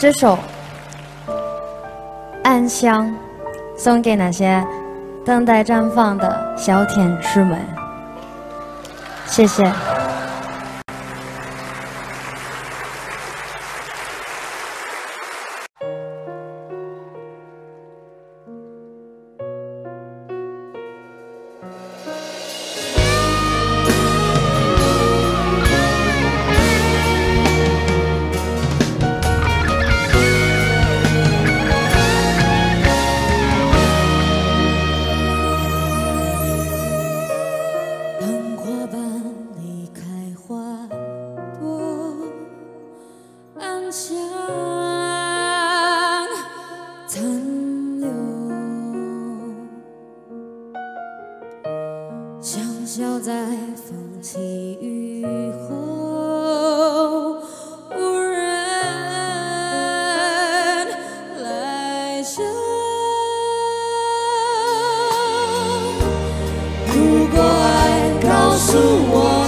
这首暗香送给那些等待绽放的小天使们。谢谢。脚在风起雨后无人来嗅如果爱告诉我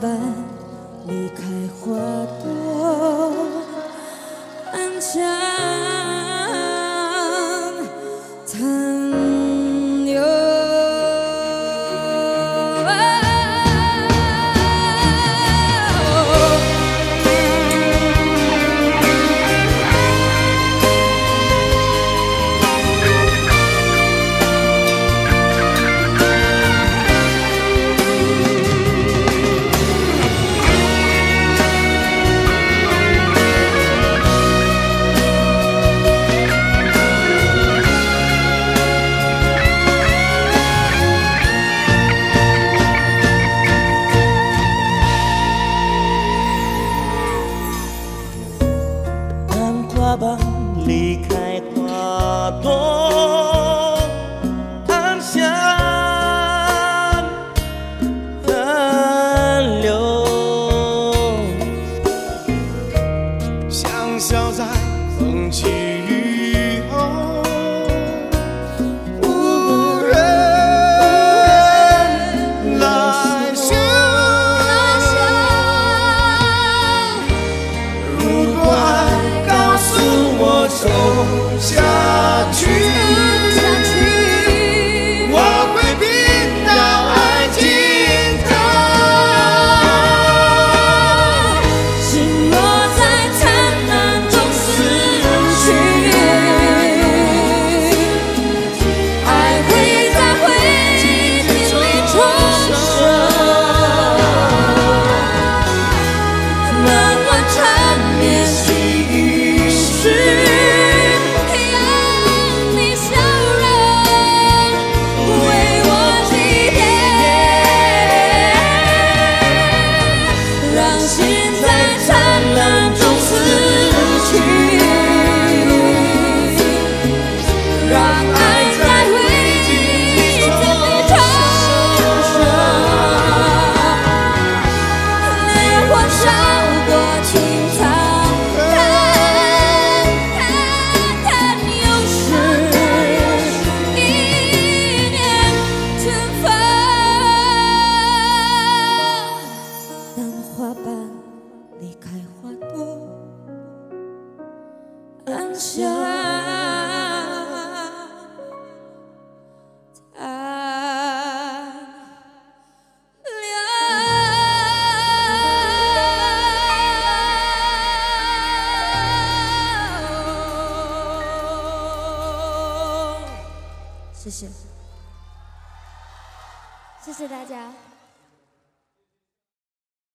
瓣离开花朵安详。花瓣，离开花朵。sim 花瓣离开花朵。谢谢。谢谢大家。